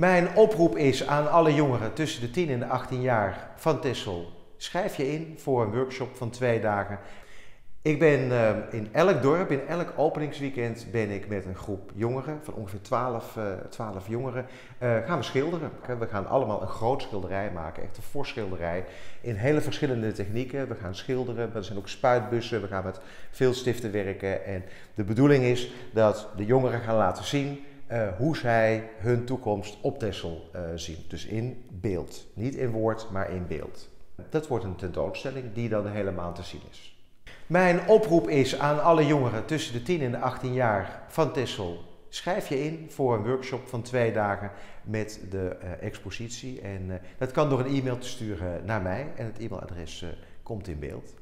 Mijn oproep is aan alle jongeren tussen de 10 en de 18 jaar van Tessel. Schrijf je in voor een workshop van twee dagen. Ik ben uh, in elk dorp, in elk openingsweekend ben ik met een groep jongeren, van ongeveer 12, uh, 12 jongeren, uh, gaan we schilderen. We gaan allemaal een groot schilderij maken, echt een voorschilderij, in hele verschillende technieken. We gaan schilderen, er zijn ook spuitbussen, we gaan met veel stiften werken. En de bedoeling is dat de jongeren gaan laten zien uh, hoe zij hun toekomst op Texel uh, zien. Dus in beeld. Niet in woord, maar in beeld. Dat wordt een tentoonstelling die dan de hele maand te zien is. Mijn oproep is aan alle jongeren tussen de 10 en de 18 jaar van Texel. Schrijf je in voor een workshop van twee dagen met de uh, expositie. En dat kan door een e-mail te sturen naar mij. En het e-mailadres komt in beeld.